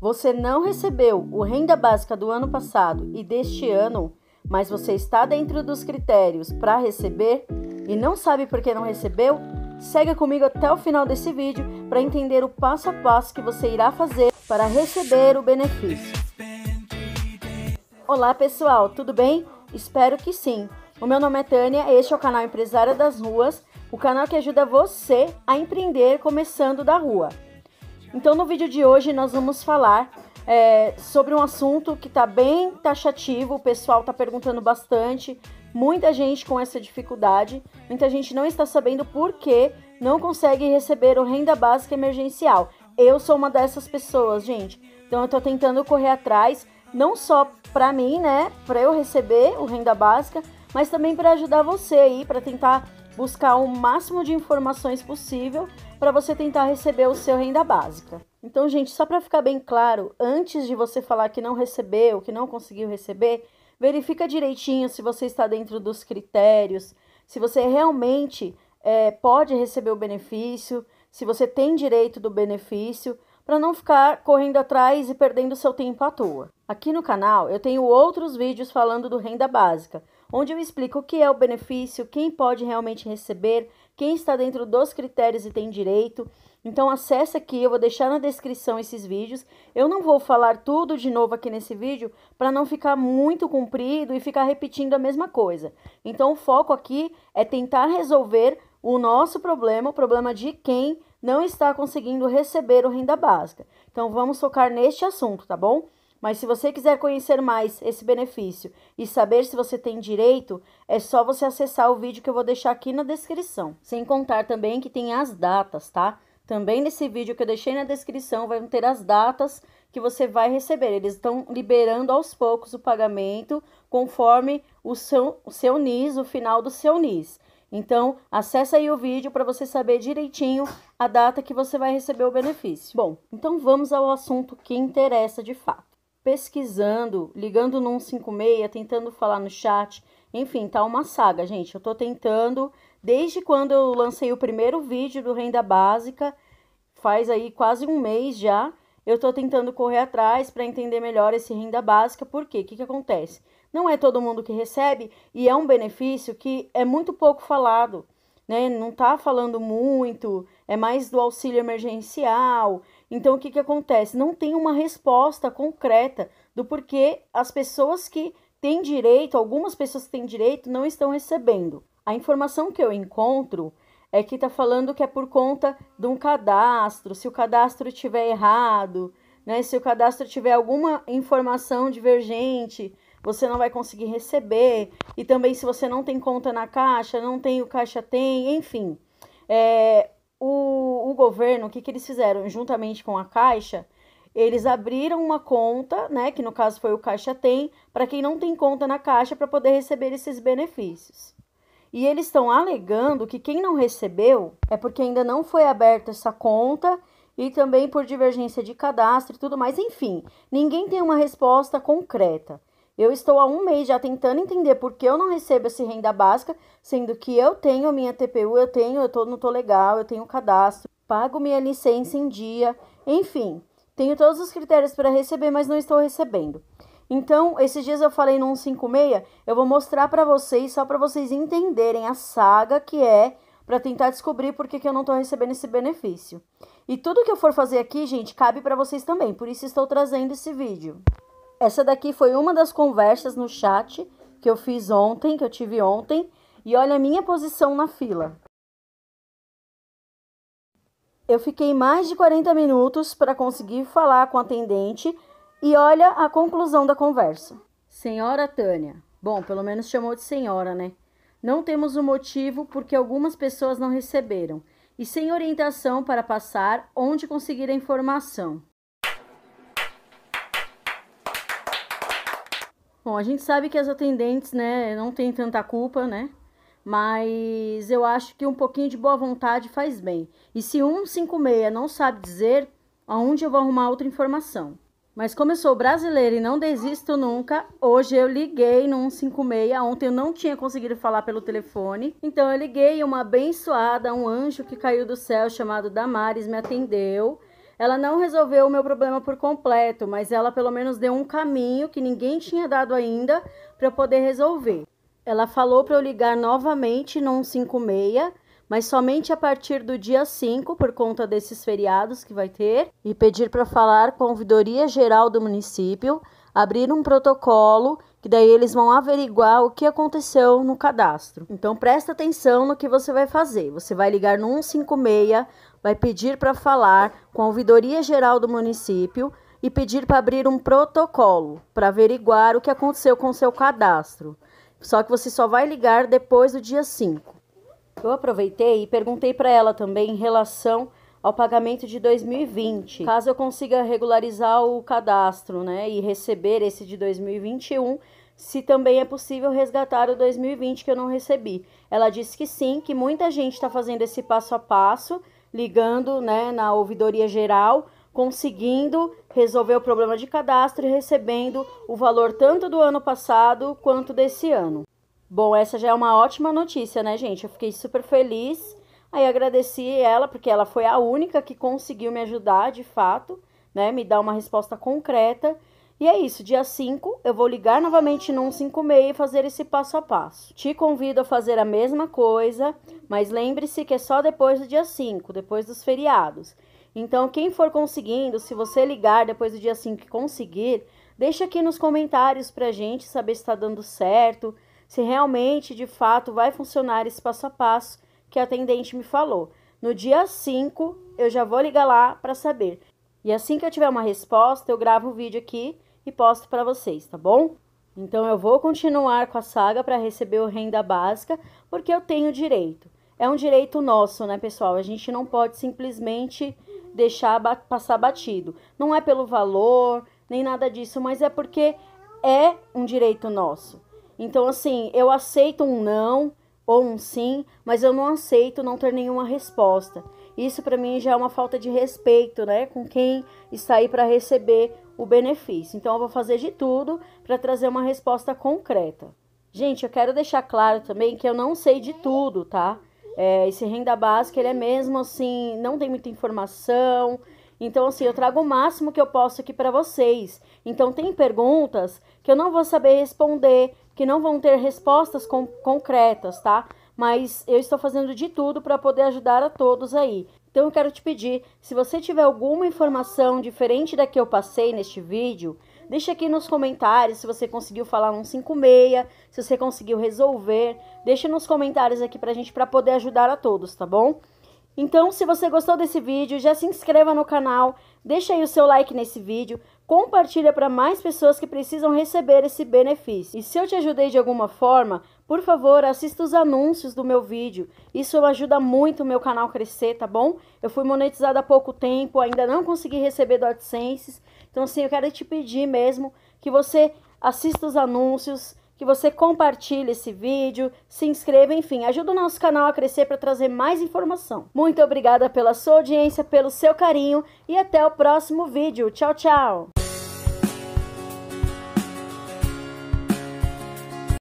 Você não recebeu o renda básica do ano passado e deste ano, mas você está dentro dos critérios para receber e não sabe por que não recebeu? Segue comigo até o final desse vídeo para entender o passo a passo que você irá fazer para receber o benefício. Olá pessoal, tudo bem? Espero que sim. O meu nome é Tânia, este é o canal Empresária das Ruas, o canal que ajuda você a empreender começando da rua. Então, no vídeo de hoje, nós vamos falar é, sobre um assunto que está bem taxativo, o pessoal está perguntando bastante, muita gente com essa dificuldade, muita gente não está sabendo por que não consegue receber o renda básica emergencial. Eu sou uma dessas pessoas, gente. Então, eu estou tentando correr atrás, não só para mim, né, para eu receber o renda básica, mas também para ajudar você aí, para tentar buscar o máximo de informações possível para você tentar receber o seu renda básica. Então, gente, só para ficar bem claro, antes de você falar que não recebeu, que não conseguiu receber, verifica direitinho se você está dentro dos critérios, se você realmente é, pode receber o benefício, se você tem direito do benefício, para não ficar correndo atrás e perdendo seu tempo à toa. Aqui no canal eu tenho outros vídeos falando do renda básica, onde eu explico o que é o benefício, quem pode realmente receber, quem está dentro dos critérios e tem direito. Então acesse aqui, eu vou deixar na descrição esses vídeos. Eu não vou falar tudo de novo aqui nesse vídeo para não ficar muito comprido e ficar repetindo a mesma coisa. Então o foco aqui é tentar resolver o nosso problema, o problema de quem não está conseguindo receber o renda básica. Então vamos focar neste assunto, tá bom? Mas se você quiser conhecer mais esse benefício e saber se você tem direito, é só você acessar o vídeo que eu vou deixar aqui na descrição. Sem contar também que tem as datas, tá? Também nesse vídeo que eu deixei na descrição vai ter as datas que você vai receber. Eles estão liberando aos poucos o pagamento conforme o seu, o seu NIS, o final do seu NIS. Então, acessa aí o vídeo para você saber direitinho a data que você vai receber o benefício. Bom, então vamos ao assunto que interessa de fato pesquisando, ligando no 156, tentando falar no chat. Enfim, tá uma saga, gente. Eu tô tentando, desde quando eu lancei o primeiro vídeo do Renda Básica, faz aí quase um mês já, eu tô tentando correr atrás para entender melhor esse Renda Básica. Por quê? O que, que acontece? Não é todo mundo que recebe e é um benefício que é muito pouco falado, né? Não tá falando muito, é mais do auxílio emergencial, então, o que, que acontece? Não tem uma resposta concreta do porquê as pessoas que têm direito, algumas pessoas que têm direito, não estão recebendo. A informação que eu encontro é que está falando que é por conta de um cadastro, se o cadastro estiver errado, né? Se o cadastro tiver alguma informação divergente, você não vai conseguir receber. E também se você não tem conta na caixa, não tem o caixa tem, enfim. É, o, o governo, o que, que eles fizeram? Juntamente com a Caixa, eles abriram uma conta, né, que no caso foi o Caixa Tem, para quem não tem conta na Caixa para poder receber esses benefícios. E eles estão alegando que quem não recebeu é porque ainda não foi aberta essa conta e também por divergência de cadastro e tudo mais. Enfim, ninguém tem uma resposta concreta. Eu estou há um mês já tentando entender por que eu não recebo esse renda básica, sendo que eu tenho a minha TPU, eu tenho, eu tô, não tô legal, eu tenho cadastro, pago minha licença em dia, enfim, tenho todos os critérios para receber, mas não estou recebendo. Então, esses dias eu falei no 156, eu vou mostrar para vocês, só para vocês entenderem a saga que é para tentar descobrir por que, que eu não estou recebendo esse benefício. E tudo que eu for fazer aqui, gente, cabe para vocês também, por isso estou trazendo esse vídeo. Essa daqui foi uma das conversas no chat que eu fiz ontem, que eu tive ontem, e olha a minha posição na fila. Eu fiquei mais de 40 minutos para conseguir falar com a atendente e olha a conclusão da conversa. Senhora Tânia, bom, pelo menos chamou de senhora, né? Não temos um motivo porque algumas pessoas não receberam e sem orientação para passar onde conseguir a informação. Bom, a gente sabe que as atendentes, né, não tem tanta culpa, né? Mas eu acho que um pouquinho de boa vontade faz bem. E se 156 não sabe dizer, aonde eu vou arrumar outra informação? Mas como eu sou brasileira e não desisto nunca, hoje eu liguei no 156. Ontem eu não tinha conseguido falar pelo telefone. Então eu liguei uma abençoada, um anjo que caiu do céu chamado Damares me atendeu. Ela não resolveu o meu problema por completo, mas ela pelo menos deu um caminho que ninguém tinha dado ainda para eu poder resolver. Ela falou para eu ligar novamente no 156, mas somente a partir do dia 5, por conta desses feriados que vai ter, e pedir para falar com a ouvidoria geral do município, abrir um protocolo que daí eles vão averiguar o que aconteceu no cadastro. Então presta atenção no que você vai fazer. Você vai ligar no 156, vai pedir para falar com a ouvidoria geral do município e pedir para abrir um protocolo para averiguar o que aconteceu com o seu cadastro. Só que você só vai ligar depois do dia 5. Eu aproveitei e perguntei para ela também em relação ao pagamento de 2020. Caso eu consiga regularizar o cadastro, né, e receber esse de 2021, se também é possível resgatar o 2020 que eu não recebi. Ela disse que sim, que muita gente está fazendo esse passo a passo, ligando, né, na ouvidoria geral, conseguindo resolver o problema de cadastro e recebendo o valor tanto do ano passado quanto desse ano. Bom, essa já é uma ótima notícia, né, gente? Eu fiquei super feliz Aí agradeci ela, porque ela foi a única que conseguiu me ajudar de fato, né? Me dar uma resposta concreta. E é isso, dia 5 eu vou ligar novamente no 156 e fazer esse passo a passo. Te convido a fazer a mesma coisa, mas lembre-se que é só depois do dia 5, depois dos feriados. Então, quem for conseguindo, se você ligar depois do dia 5 e conseguir, deixa aqui nos comentários pra gente saber se está dando certo, se realmente, de fato, vai funcionar esse passo a passo que a atendente me falou. No dia 5, eu já vou ligar lá para saber. E assim que eu tiver uma resposta, eu gravo o vídeo aqui e posto para vocês, tá bom? Então eu vou continuar com a saga para receber o renda básica, porque eu tenho direito. É um direito nosso, né, pessoal? A gente não pode simplesmente deixar passar batido. Não é pelo valor, nem nada disso, mas é porque é um direito nosso. Então, assim, eu aceito um não, ou um sim, mas eu não aceito não ter nenhuma resposta. Isso para mim já é uma falta de respeito, né, com quem está aí para receber o benefício. Então eu vou fazer de tudo para trazer uma resposta concreta. Gente, eu quero deixar claro também que eu não sei de tudo, tá? É, esse renda básica, ele é mesmo assim, não tem muita informação. Então, assim, eu trago o máximo que eu posso aqui para vocês. Então, tem perguntas que eu não vou saber responder, que não vão ter respostas com, concretas, tá? Mas eu estou fazendo de tudo para poder ajudar a todos aí. Então eu quero te pedir, se você tiver alguma informação diferente da que eu passei neste vídeo, deixa aqui nos comentários se você conseguiu falar um 56, se você conseguiu resolver. Deixa nos comentários aqui pra gente para poder ajudar a todos, tá bom? Então, se você gostou desse vídeo, já se inscreva no canal, deixa aí o seu like nesse vídeo, compartilha para mais pessoas que precisam receber esse benefício. E se eu te ajudei de alguma forma, por favor, assista os anúncios do meu vídeo. Isso ajuda muito o meu canal crescer, tá bom? Eu fui monetizada há pouco tempo, ainda não consegui receber do AdSense. Então, assim, eu quero te pedir mesmo que você assista os anúncios, que você compartilhe esse vídeo, se inscreva, enfim, ajuda o nosso canal a crescer para trazer mais informação. Muito obrigada pela sua audiência, pelo seu carinho e até o próximo vídeo. Tchau, tchau!